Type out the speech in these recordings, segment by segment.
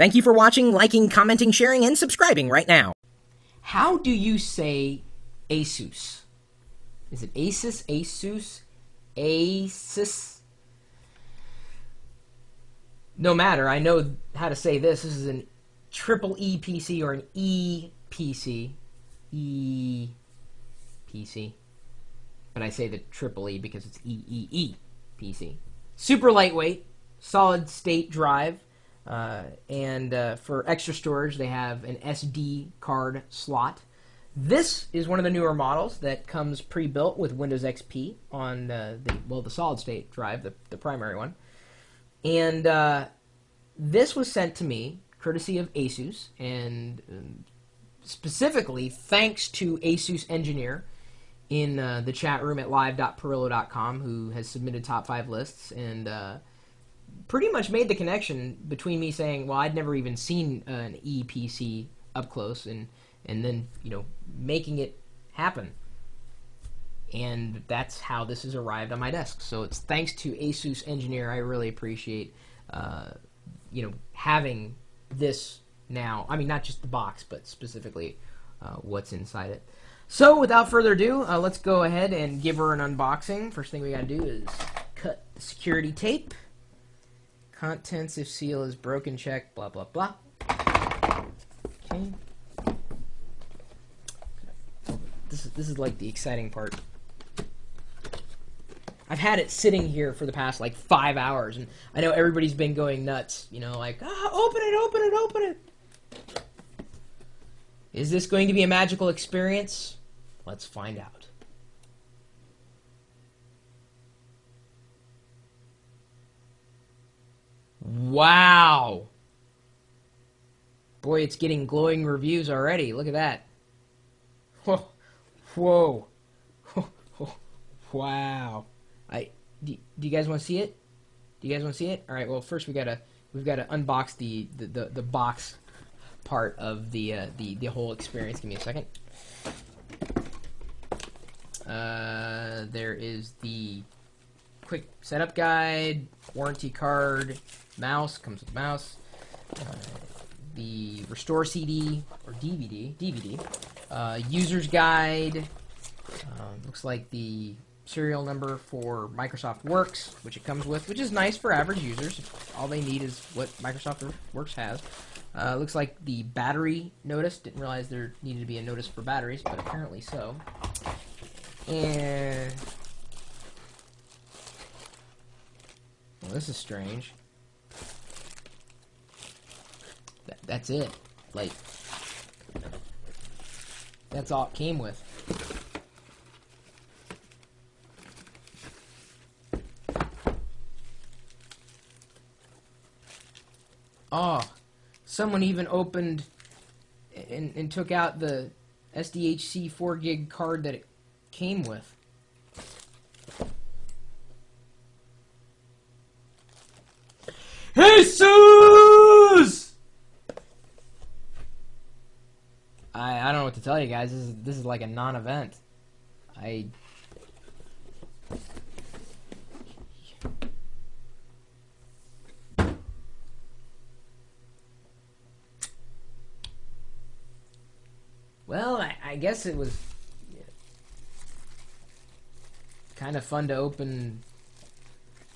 Thank you for watching, liking, commenting, sharing, and subscribing right now. How do you say Asus? Is it Asus, Asus, Asus? No matter, I know how to say this. This is an triple E PC or an E PC. E PC. But I say the triple E because it's E E E PC. Super lightweight, solid state drive. Uh, and uh, for extra storage, they have an SD card slot. This is one of the newer models that comes pre-built with Windows XP on uh, the well the solid state drive, the, the primary one. And uh, this was sent to me courtesy of Asus, and um, specifically thanks to Asus engineer in uh, the chat room at live.pirillo.com who has submitted top five lists and uh, pretty much made the connection between me saying, well, I'd never even seen an EPC up close, and and then you know making it happen. And that's how this has arrived on my desk. So it's thanks to Asus engineer. I really appreciate, uh, you know, having this now. I mean, not just the box, but specifically uh, what's inside it. So without further ado, uh, let's go ahead and give her an unboxing. First thing we got to do is cut the security tape. Contents if seal is broken, check, blah, blah, blah. Okay. This is, this is like the exciting part. I've had it sitting here for the past like five hours, and I know everybody's been going nuts. You know, like, ah, open it, open it, open it. Is this going to be a magical experience? Let's find out. Wow. Boy, it's getting glowing reviews already. Look at that. Whoa. Whoa. wow. I do, do you guys want to see it? Do you guys want to see it? All right. Well, first we gotta we've got to unbox the, the the, the box part of the uh, the the whole experience. Give me a second. Uh, there is the quick setup guide, warranty card, mouse comes with mouse, uh, the restore CD or DVD, DVD, uh, user's guide. Um, looks like the serial number for Microsoft Works, which it comes with, which is nice for average users. All they need is what Microsoft Works has. Uh, looks like the battery notice. Didn't realize there needed to be a notice for batteries, but apparently so. And this is strange. That, that's it. Like that's all it came with. Oh, someone even opened and, and took out the SDHC 4 gig card that it came with. Jesus! I I don't know what to tell you guys. This is this is like a non-event. I Well, I, I guess it was kind of fun to open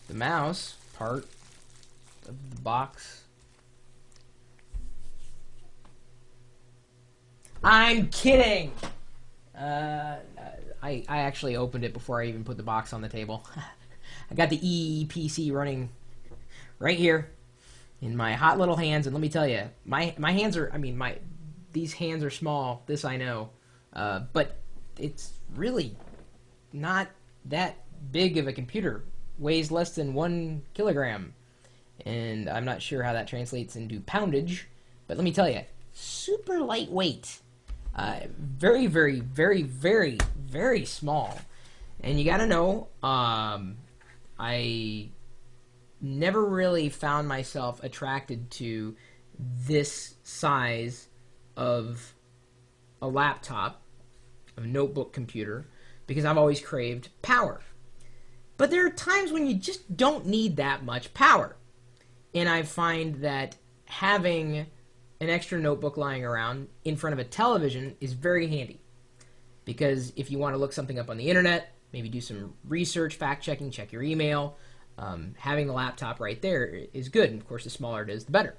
the mouse part of the box. I'm kidding! Uh, I, I actually opened it before I even put the box on the table. I got the EEPC running right here in my hot little hands, and let me tell you, my my hands are, I mean, my these hands are small. This I know, uh, but it's really not that big of a computer. Weighs less than one kilogram, and I'm not sure how that translates into poundage. But let me tell you, super lightweight, uh, very, very, very, very, very small. And you got to know, um, I never really found myself attracted to this size of a laptop, a notebook computer, because I've always craved power. But there are times when you just don't need that much power. And I find that having an extra notebook lying around in front of a television is very handy because if you want to look something up on the internet, maybe do some research, fact checking, check your email, um, having the laptop right there is good. And of course, the smaller it is, the better.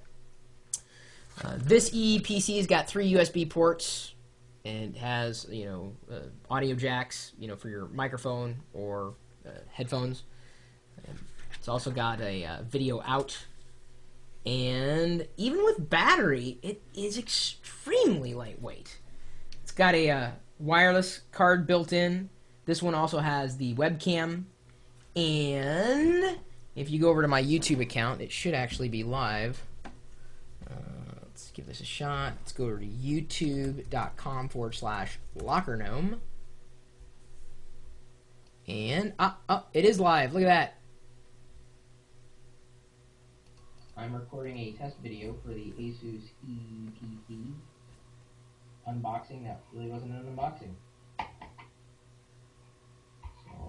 Uh, this ePC has got three USB ports and has you know uh, audio jacks, you know, for your microphone or uh, headphones. And it's also got a uh, video out, and even with battery, it is extremely lightweight. It's got a uh, wireless card built in. This one also has the webcam, and if you go over to my YouTube account, it should actually be live Uh, let's give this a shot. Let's go over to youtube.com forward slash lockergnome. And, up, uh, uh, it is live. Look at that. I'm recording a test video for the Asus ePC unboxing. That really wasn't an unboxing.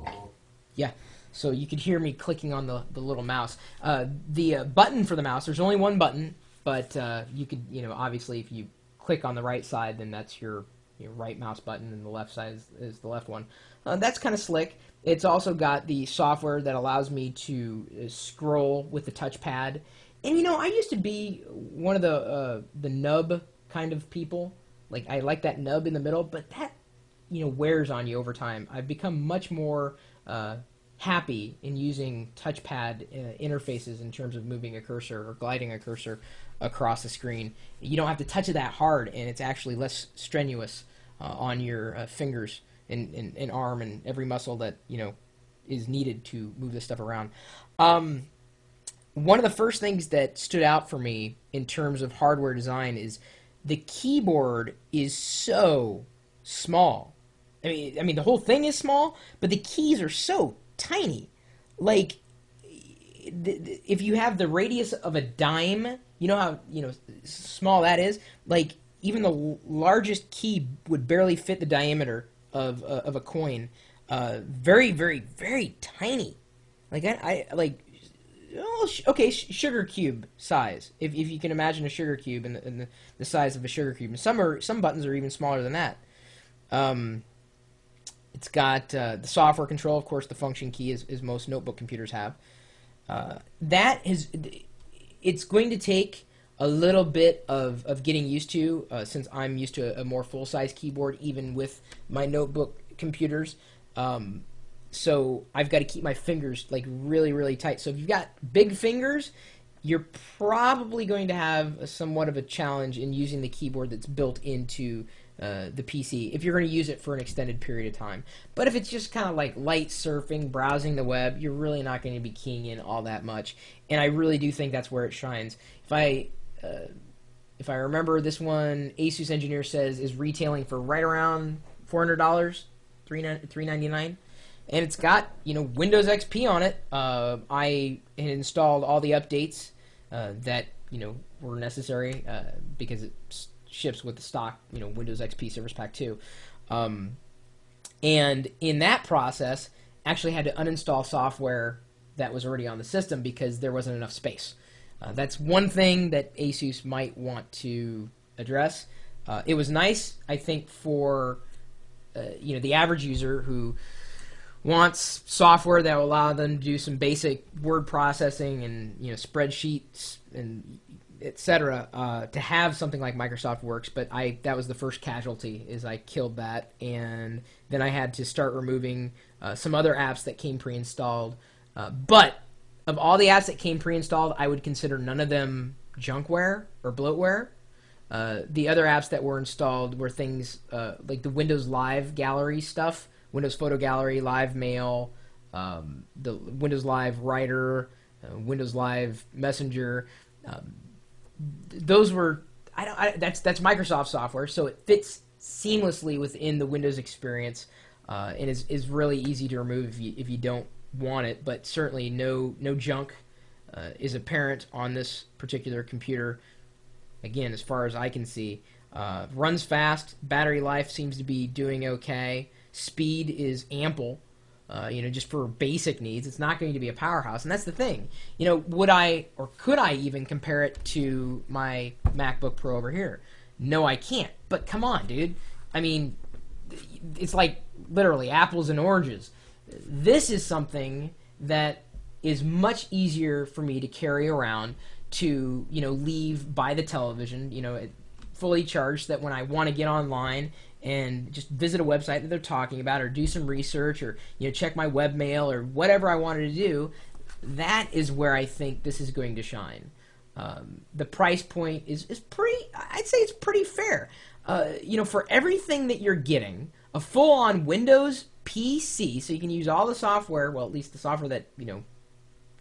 So, yeah. So you could hear me clicking on the, the little mouse. Uh, the uh, button for the mouse, there's only one button. But uh, you could, you know, obviously if you click on the right side, then that's your, your right mouse button, and the left side is, is the left one. Uh, that's kind of slick. It's also got the software that allows me to uh, scroll with the touchpad. And you know, I used to be one of the uh, the nub kind of people. Like I like that nub in the middle, but that you know wears on you over time. I've become much more uh, happy in using touchpad uh, interfaces in terms of moving a cursor or gliding a cursor across the screen. You don't have to touch it that hard, and it's actually less strenuous uh, on your uh, fingers and, and, and, arm and every muscle that you know is needed to move this stuff around. Um, one of the first things that stood out for me in terms of hardware design is the keyboard is so small. I mean, I mean the whole thing is small, but the keys are so tiny. Like, if you have the radius of a dime you know how you know small that is. Like even the largest key would barely fit the diameter of uh, of a coin. Uh, very, very, very tiny. Like I, I like. Oh, okay, sugar cube size. If, if you can imagine a sugar cube and, the, and the, the size of a sugar cube, and some are some buttons are even smaller than that. Um, it's got uh, the software control, of course. The function key is, is most notebook computers have. Uh, that is it's going to take a little bit of, of getting used to uh, since I'm used to a, a more full size keyboard, even with my notebook computers. Um, so I've got to keep my fingers like really, really tight. So if you've got big fingers, you're probably going to have somewhat of a challenge in using the keyboard that's built into uh, the PC if you're going to use it for an extended period of time. But if it's just kind of like light surfing, browsing the web, you're really not going to be keying in all that much. And I really do think that's where it shines. If I uh, if I remember this one, Asus Engineer says is retailing for right around four hundred dollars, three ninety nine, and it's got you know Windows XP on it. Uh, I installed all the updates uh, that you know were necessary uh, because it ships with the stock, you know, Windows XP Service Pack 2. Um, and in that process, actually had to uninstall software that was already on the system because there wasn't enough space. Uh, that's one thing that Asus might want to address. Uh, it was nice, I think, for uh, you know the average user who wants software that will allow them to do some basic word processing and you know spreadsheets and etc. Uh, to have something like Microsoft Works, but I that was the first casualty. Is I killed that, and then I had to start removing uh, some other apps that came pre-installed. Uh, but of all the apps that came pre-installed, I would consider none of them junkware or bloatware. Uh, the other apps that were installed were things uh, like the Windows Live Gallery stuff, Windows Photo Gallery, Live Mail, um, the Windows Live Writer, uh, Windows Live Messenger. Um, those were I don't I, that's that's Microsoft software, so it fits seamlessly within the Windows experience, uh, and is is really easy to remove if you if you don't want it. But certainly no no junk uh, is apparent on this particular computer. Again, as far as I can see, uh, runs fast. Battery life seems to be doing okay. Speed is ample. Uh, you know, just for basic needs, it's not going to be a powerhouse, and that's the thing. You know, would I or could I even compare it to my MacBook Pro over here? No, I can't. But come on, dude. I mean, it's like literally apples and oranges. This is something that is much easier for me to carry around to you know leave by the television you know fully charged that when I want to get online and just visit a website that they're talking about or do some research or you know check my webmail or whatever I wanted to do that is where I think this is going to shine. Um, the price point is, is pretty I'd say it's pretty fair. Uh, you know for everything that you're getting a full-on Windows PC so you can use all the software well at least the software that you know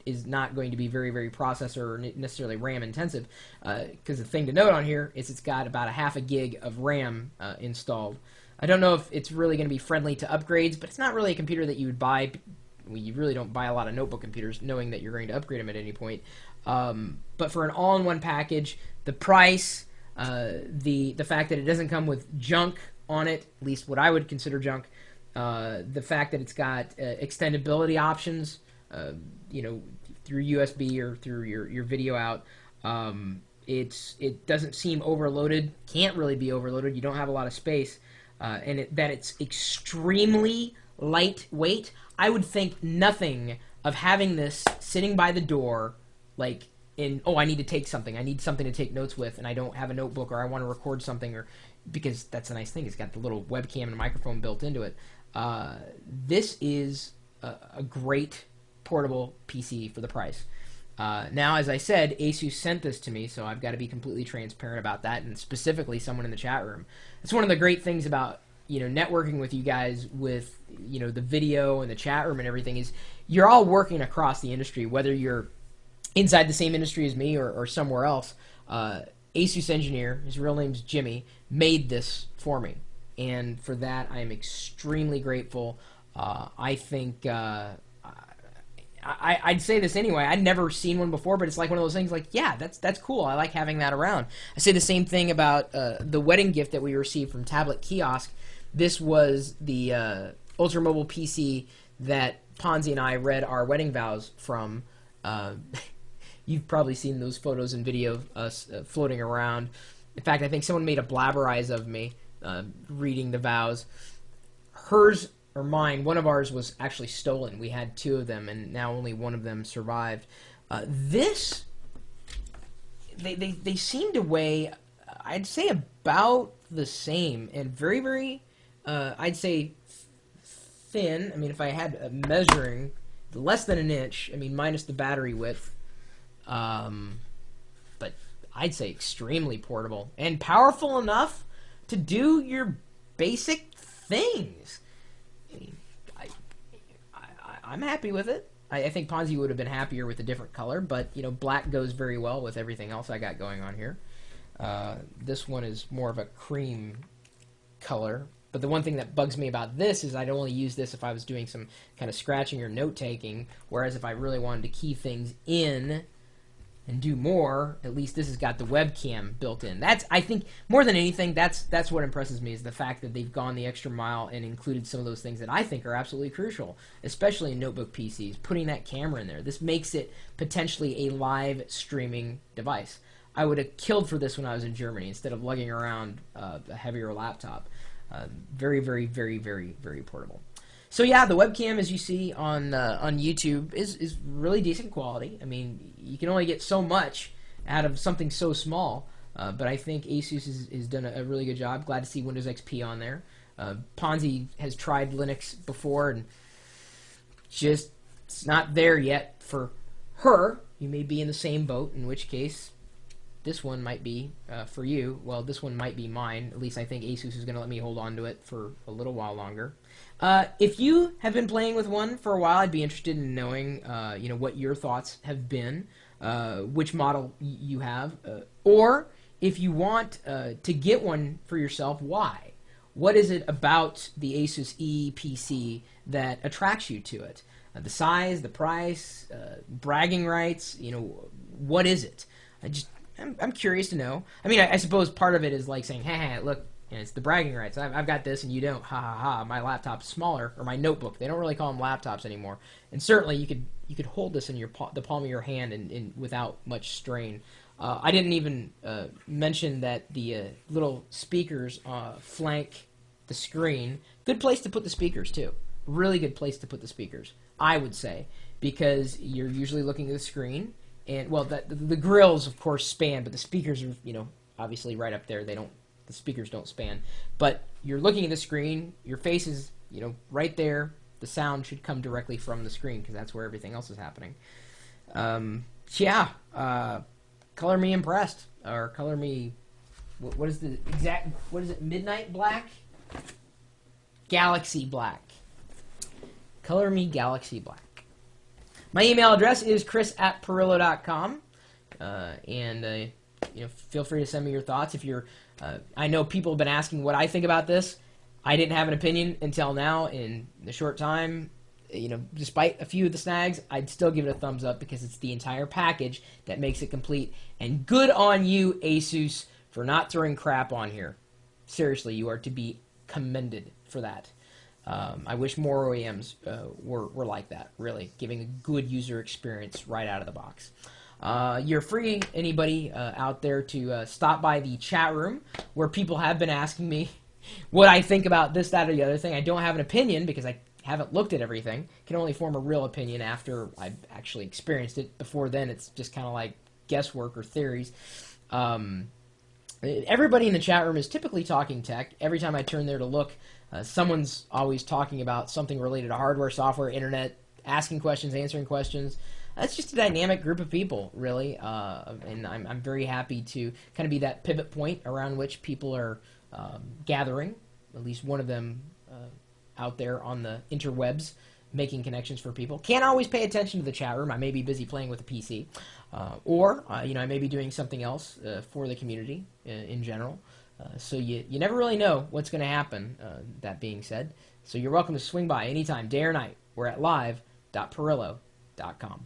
is not going to be very, very processor or necessarily RAM intensive. Because uh, the thing to note on here is it's got about a half a gig of RAM uh, installed. I don't know if it's really going to be friendly to upgrades, but it's not really a computer that you would buy. Well, you really don't buy a lot of notebook computers knowing that you're going to upgrade them at any point. Um, but for an all-in-one package, the price, uh, the the fact that it doesn't come with junk on it, at least what I would consider junk, uh, the fact that it's got uh, extendability options, uh, you know, through USB or through your, your video out. Um, it's it doesn't seem overloaded. Can't really be overloaded. You don't have a lot of space, uh, and it, that it's extremely lightweight. I would think nothing of having this sitting by the door, like in oh I need to take something. I need something to take notes with, and I don't have a notebook or I want to record something or because that's a nice thing. It's got the little webcam and microphone built into it. Uh, this is a, a great portable PC for the price. Uh, now, as I said, Asus sent this to me, so I've got to be completely transparent about that, and specifically someone in the chat room. It's one of the great things about you know networking with you guys with you know the video and the chat room and everything is you're all working across the industry, whether you're inside the same industry as me or, or somewhere else. Uh, Asus engineer, his real name's Jimmy, made this for me, and for that I am extremely grateful. Uh, I think uh, I, I'd say this anyway. I'd never seen one before, but it's like one of those things. Like, yeah, that's that's cool. I like having that around. I say the same thing about uh, the wedding gift that we received from Tablet Kiosk. This was the uh, Ultra Mobile PC that Ponzi and I read our wedding vows from. Uh, you've probably seen those photos and video of us uh, floating around. In fact, I think someone made a blabberize of me uh, reading the vows. Hers or mine, one of ours was actually stolen. We had two of them, and now only one of them survived. Uh, this, they, they, they seem to weigh, I'd say, about the same, and very, very, uh, I'd say, thin. I mean, if I had a measuring, less than an inch, I mean, minus the battery width. Um, but I'd say extremely portable and powerful enough to do your basic things. I'm happy with it. I, I think Ponzi would have been happier with a different color, but you know, black goes very well with everything else I got going on here. Uh, this one is more of a cream color. But the one thing that bugs me about this is I'd only use this if I was doing some kind of scratching or note taking, whereas if I really wanted to key things in and do more, at least this has got the webcam built in. That's I think more than anything, that's that's what impresses me is the fact that they've gone the extra mile and included some of those things that I think are absolutely crucial, especially in notebook PCs. Putting that camera in there, this makes it potentially a live streaming device. I would have killed for this when I was in Germany instead of lugging around uh, a heavier laptop. Uh, very, very, very, very, very portable. So yeah, the webcam, as you see on uh, on YouTube, is is really decent quality. I mean, you can only get so much out of something so small. Uh, but I think Asus has, has done a, a, really good job. Glad to see Windows XP on there. Uh, Ponzi has tried Linux before and just it's not there yet for her. You may be in the same boat, in which case this one might be uh, for you. Well, this one might be mine. At least I think Asus is going to let me hold on to it for a little while longer. Uh, if you have been playing with one for a while, I'd be interested in knowing, uh, you know, what your thoughts have been, uh, which model you have, uh, or if you want uh, to get one for yourself, why? What is it about the Asus EPC that attracts you to it? The size, the price, bragging rights, you know, what is it? I just, I'm, I'm curious to know. I mean, I, I suppose part of it is like saying, hey, hey look, and it's the bragging rights. I've, I've got this and you don't. Ha ha ha. My laptop's smaller, or my notebook. They don't really call them laptops anymore. And certainly you could you could hold this in your the palm of your hand and, and without much strain. Uh, I didn't even uh, mention that the uh, little speakers uh, flank the screen. Good place to put the speakers too. Really good place to put the speakers. I would say because you're usually looking at the screen, and well, the, the, the grills of course span, but the speakers are you know obviously right up there. They don't the speakers don't span, but you're looking at the screen. Your face is you know right there. The sound should come directly from the screen because that's where everything else is happening. Um, yeah, uh, color me impressed or color me. What, what is the exact? What is it? Midnight black. Galaxy black. Color me galaxy black. My email address is chris at pirillo.com. Uh, and uh, you know, feel free to send me your thoughts. If you're, uh, I know people have been asking what I think about this. I didn't have an opinion until now. In the short time, you know, despite a few of the snags, I'd still give it a thumbs up because it's the entire package that makes it complete. And good on you, Asus, for not throwing crap on here. Seriously, you are to be commended for that. Um, I wish more OEMs uh, were, were like that, really, giving a good user experience right out of the box. Uh, you're free, anybody uh, out there, to uh, stop by the chat room where people have been asking me what I think about this, that, or the other thing. I don't have an opinion because I haven't looked at everything. Can only form a real opinion after I've actually experienced it. Before then, it's just kind of like guesswork or theories. Um, everybody in the chat room is typically talking tech. Every time I turn there to look, uh, someone's always talking about something related to hardware, software, internet, asking questions, answering questions. That's just a dynamic group of people, really, uh, and I'm, I'm very happy to kind of be that pivot point around which people are um, gathering. At least one of them uh, out there on the interwebs making connections for people. Can't always pay attention to the chat room. I may be busy playing with a PC, uh, or uh, you know I may be doing something else uh, for the community in, uh, in general. Uh, so you you never really know what's going to happen. Uh, that being said, so you're welcome to swing by anytime, day or night. We're at live.pirillo.com.